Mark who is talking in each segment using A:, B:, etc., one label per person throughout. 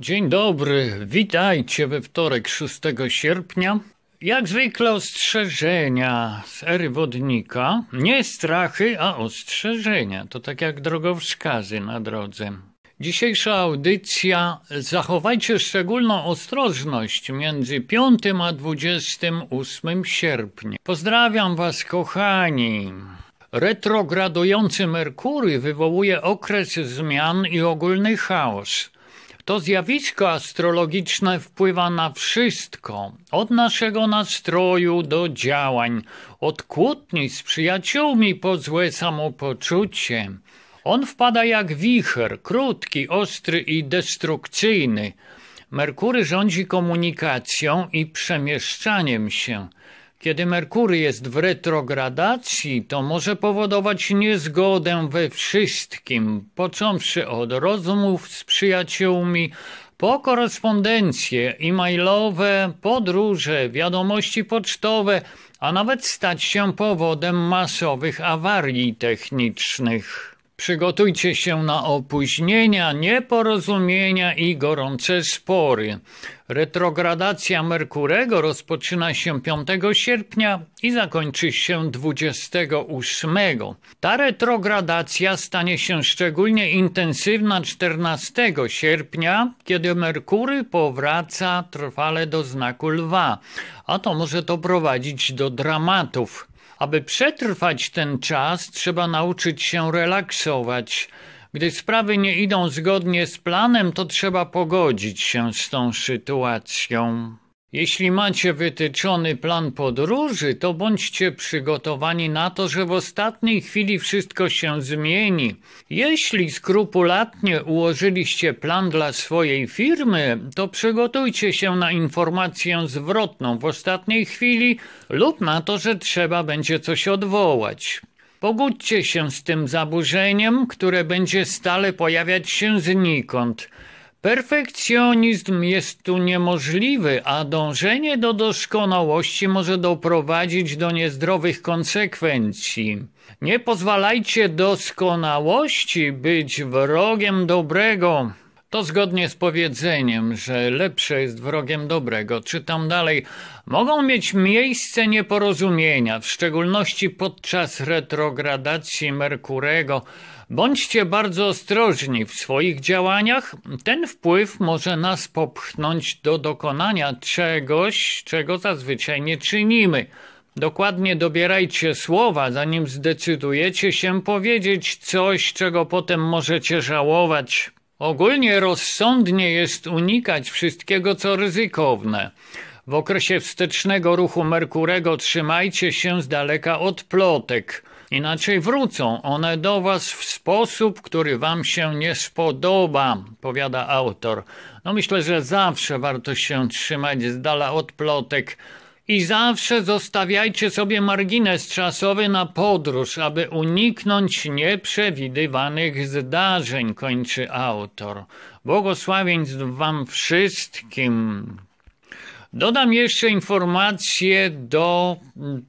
A: Dzień dobry, witajcie we wtorek 6 sierpnia. Jak zwykle ostrzeżenia z ery wodnika. Nie strachy, a ostrzeżenia. To tak jak drogowskazy na drodze. Dzisiejsza audycja. Zachowajcie szczególną ostrożność między 5 a 28 sierpnia. Pozdrawiam Was, kochani. Retrogradujący Merkury wywołuje okres zmian i ogólny chaos. To zjawisko astrologiczne wpływa na wszystko, od naszego nastroju do działań, od kłótni z przyjaciółmi po złe samopoczucie. On wpada jak wicher, krótki, ostry i destrukcyjny. Merkury rządzi komunikacją i przemieszczaniem się. Kiedy Merkury jest w retrogradacji, to może powodować niezgodę we wszystkim, począwszy od rozmów z przyjaciółmi, po korespondencje e-mailowe, podróże, wiadomości pocztowe, a nawet stać się powodem masowych awarii technicznych. Przygotujcie się na opóźnienia, nieporozumienia i gorące spory. Retrogradacja Merkurego rozpoczyna się 5 sierpnia i zakończy się 28. Ta retrogradacja stanie się szczególnie intensywna 14 sierpnia, kiedy Merkury powraca trwale do znaku lwa, a to może doprowadzić do dramatów. Aby przetrwać ten czas, trzeba nauczyć się relaksować. Gdy sprawy nie idą zgodnie z planem, to trzeba pogodzić się z tą sytuacją. Jeśli macie wytyczony plan podróży, to bądźcie przygotowani na to, że w ostatniej chwili wszystko się zmieni. Jeśli skrupulatnie ułożyliście plan dla swojej firmy, to przygotujcie się na informację zwrotną w ostatniej chwili lub na to, że trzeba będzie coś odwołać. Pogódźcie się z tym zaburzeniem, które będzie stale pojawiać się znikąd. Perfekcjonizm jest tu niemożliwy, a dążenie do doskonałości może doprowadzić do niezdrowych konsekwencji. Nie pozwalajcie doskonałości być wrogiem dobrego. To zgodnie z powiedzeniem, że lepsze jest wrogiem dobrego. Czytam dalej. Mogą mieć miejsce nieporozumienia, w szczególności podczas retrogradacji Merkurego. Bądźcie bardzo ostrożni w swoich działaniach. Ten wpływ może nas popchnąć do dokonania czegoś, czego zazwyczaj nie czynimy. Dokładnie dobierajcie słowa, zanim zdecydujecie się powiedzieć coś, czego potem możecie żałować. Ogólnie rozsądnie jest unikać wszystkiego, co ryzykowne. W okresie wstecznego ruchu Merkurego trzymajcie się z daleka od plotek. Inaczej wrócą one do was w sposób, który wam się nie spodoba, powiada autor. No myślę, że zawsze warto się trzymać z dala od plotek. I zawsze zostawiajcie sobie margines czasowy na podróż, aby uniknąć nieprzewidywanych zdarzeń, kończy autor. Błogosławieństw wam wszystkim. Dodam jeszcze informację do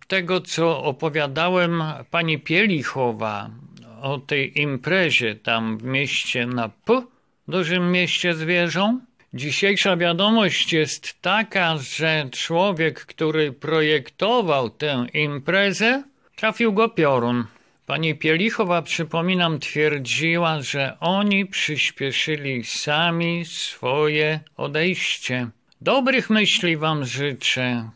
A: tego, co opowiadałem pani Pielichowa o tej imprezie tam w mieście na P, dużym mieście z wieżą. Dzisiejsza wiadomość jest taka, że człowiek, który projektował tę imprezę, trafił go piorun. Pani Pielichowa, przypominam, twierdziła, że oni przyspieszyli sami swoje odejście. Dobrych myśli Wam życzę.